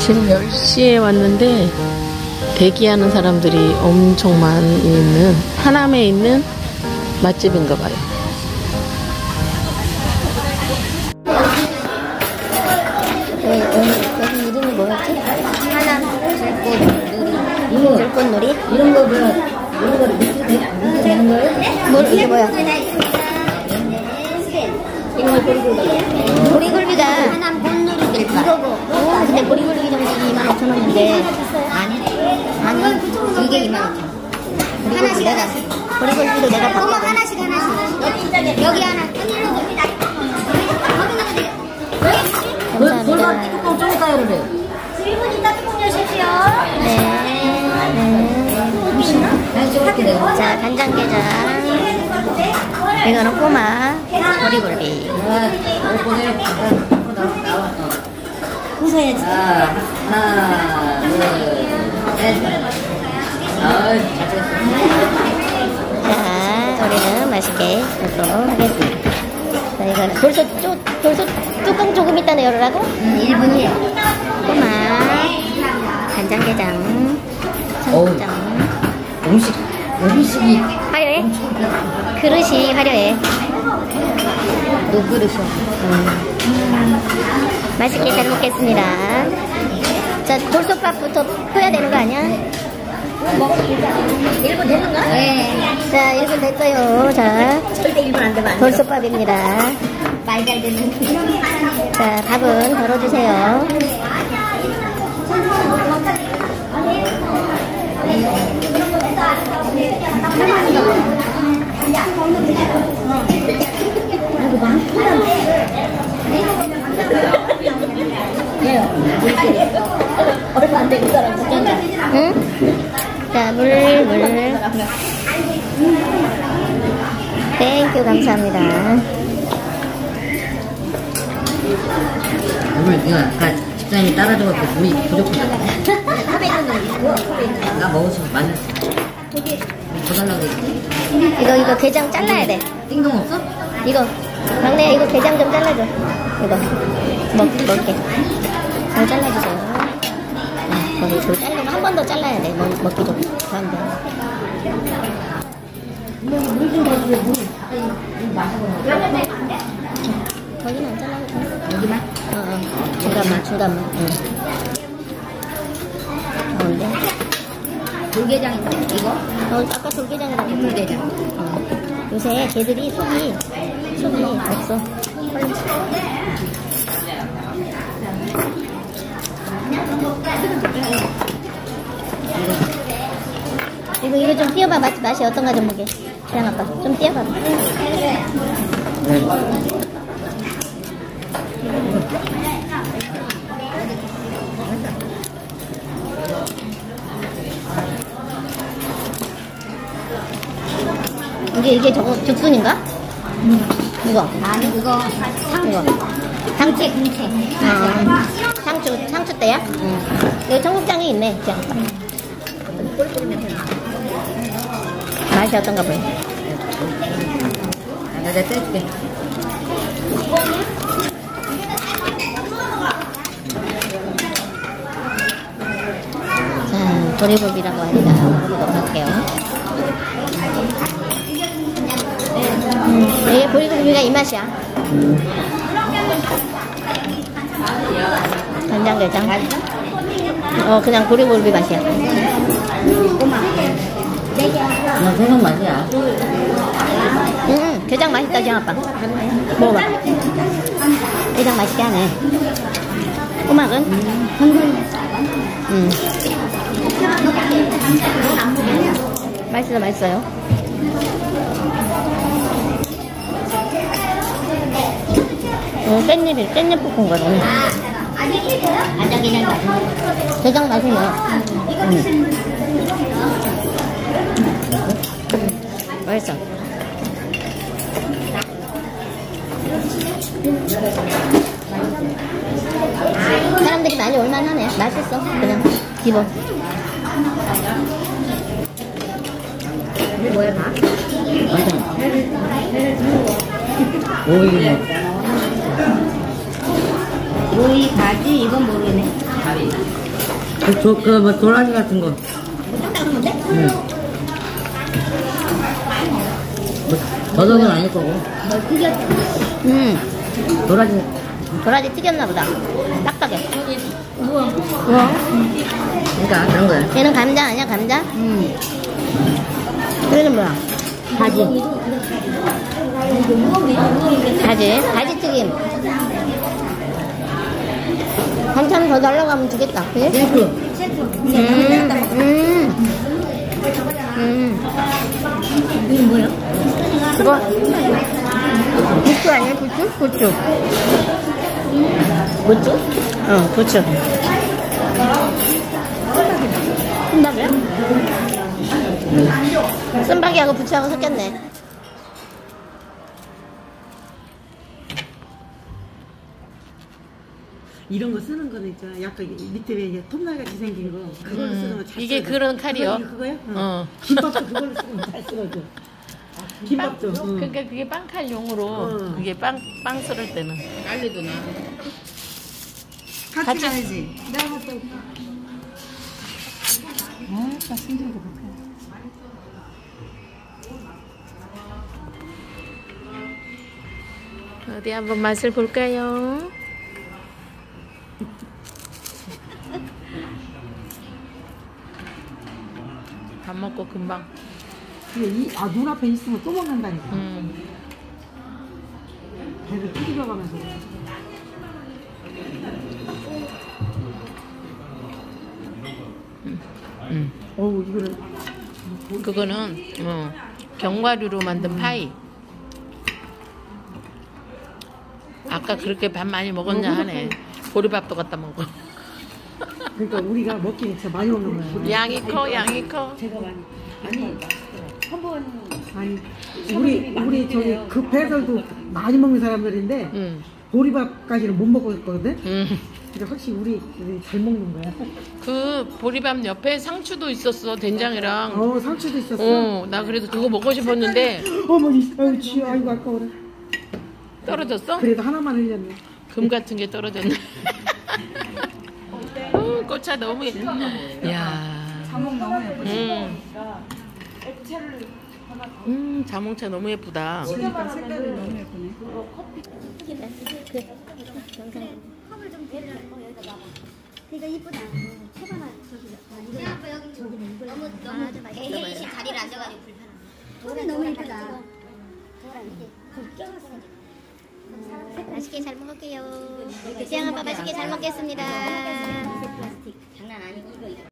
아침 10시에 왔는데 대기하는 사람들이 엄청 많이 있는 하남에 있는 맛집인가 봐요. 여기, 여기, 여기 이름이 뭐였지? 하남 들꽃놀이. 이거 들꽃놀이? 이런 거 뭐야? 이런 거 밑에 되는 거예요? 뭘, 이게 뭐야? 이런 거 보리굴비. 보리굴비가 하남 꽃놀이들 이거고. 오, 근데 보리굴비 정식이 2만 5천 원인데. 아니, 아니, 이게 2만 5천 원. 하나씩 내가, 보리굴비도 내가 바꿔. 하나씩 하나씩. 여기 하나. 감사합니다. 뚜껑 쪼니까요, 그래. 1분 있다 뚜껑 여십시오. 네. 네. 자, 간장게장. 이거는 꼬마 보리굴비. 웃어야지. 자, 하나, 둘, 셋. 아, 잘 찍었어. 자, 우리는 맛있게 먹도록 하겠습니다. 자, 이거는 벌써 쪼, 벌써 뚜껑 조금 있다 열으라고? 음, 1분이에요. 꼬마 간장게장. 청국장. 음식, 음식이 화려해? 그릇이 화려해. 노그릇이요. 맛있게 잘 먹겠습니다. 자, 돌솥밥부터 펴야 되는 거 아니야? 뭐, 1분 됐는가? 네. 자, 1분 됐어요. 자, 절대 1분 안 되면 안 돼. 돌솥밥입니다. 말잘 듣는. 자, 밥은 덜어주세요. 얼마 안 되는 사람 진짜. 응? 자, 물, 물. thank you, 감사합니다. 오늘 네가 아까 집사님이 따라줘갖고 물이 부족하다. 나 먹었어. 맞았어. 더 달라고 그랬지. 이거, 이거 게장 잘라야 돼. 띵동 없어? 이거, 막내 이거 게장 좀 잘라줘. 이거. 먹, 먹게. 잘 잘라주세요. 네, 거기 그 자르면 한 번 더 잘라야 돼. 먹, 먹기 좀. 그런데. 거기는 안 잘라도 돼. 여기만? 어, 어. 중간만, 중간만. 응. 가운데. 돌게장인데, 이거? 어, 아까 돌게장이라고. 돌게장. 어. 요새 개들이 속이, 속이 없어. 이거, 이거 좀 띄워봐. 맛, 맛이 어떤가 좀 보게. 그냥 아빠. 좀 띄워봐. 이게, 이게 저거, 죽순인가? 이거. 아니, 그거. 이거. 상추. 어, 상추, 상추대야? 응. 여기 청국장이 있네. 자. 맛이 어떤가 보여. 아, 내가 떼줄게. 자, 도리굴비라고 하니까 먹어보도록 할게요. 음, 이게 보리굴비가 이 맛이야. 간장게장. 어, 그냥 보리굴비 맛이야. 나 생각 맛이야. 음, 게장 맛있다, 지영 아빠. 먹어봐. 게장 맛있게 하네. 꼬막은? 음. 맛있어, 맛있어요. 응, 깻잎이, 깻잎 볶은 거네 간장게장 맛있네. 게 맛있어. 사람들이 많이 올만하네. 맛있어. 그냥 기본. 이게 뭐야, 밥? 완전. 오이 뭐. 오이, 가지, 이건 모르겠네. 그, 저, 그, 뭐, 도라지 같은 거. 딱딱한 건데? 응. 더덕은 아닐 거고. 뭐 튀겼어. 음, 도라지. 도라지 튀겼나 보다. 딱딱해. 우와. 우와. 그러니까, 그런 거야. 얘는 감자 아니야, 감자? 음. 얘는 뭐야? 가지. 가지, 가지 튀김. 반찬 더 달라고 하면 주겠다. 그래? 셀프. 음, 음. 음. 이게 뭐야? 이거 부추 아니야? 부추? 부추. 부추? 어, 부추. 쓴박이야? 쓴박이하고 부추하고 섞였네. 이런 거 쓰는 거는 있잖아. 약간 밑에 왜 이게 톱날같이 생긴 거. 그걸로 쓰는 거잘 음, 이게 쓰거든. 그런 칼이요? 그거, 그거야? 응. 어. 김밥도 그걸로 쓰면 잘 쓰거든. 김밥도. 응. 그러니까 그게 빵칼용으로 응. 그게 빵, 빵 썰을 때는. 같이, 같이- 가야지. 내가 갔다 올게. 아, 나 못해. 어디 한번 맛을 볼까요? 밥 먹고 금방. 이게 이, 아, 눈앞에 있으면 또 먹는다니까. 음. 배를 튀겨 가면서. 음. 어우, 이거를. 그거는 어, 견과류로 만든 파이. 아까 그렇게 밥 많이 먹었냐 하네. 보리밥도 갖다 먹어. 그러니까 우리가 먹기는 진짜 많이 먹는 거야. 양이 커, 양이 커. 아니, 우리, 우리 저기 그 배설도 많이 먹는 사람들인데, 음, 보리밥까지는 못 먹었거든? 음. 근데 확실히 우리, 우리 잘 먹는 거야. 그 보리밥 옆에 상추도 있었어, 된장이랑. 어, 상추도 있었어. 어, 나 그래도 그거 먹고 싶었는데 어머니, 아유, 쥐, 아이고, 아까워라. 떨어졌어? 그래도 하나만 흘렸네. 금 같은 게 떨어졌네. 어, 꽃차 너무 예. 야. 자몽 너무 예쁘다. 음. 음, 자몽차 너무 예쁘다. 그러니까 이쁘다. 해봐나 저기 여기 저기 너무 너무 혜희 씨 자리를 앉아가지고 불편하다. 톤이 너무 이쁘다. 맛있게 잘 먹을게요. 수양 아빠 맛있게 잘 먹겠습니다.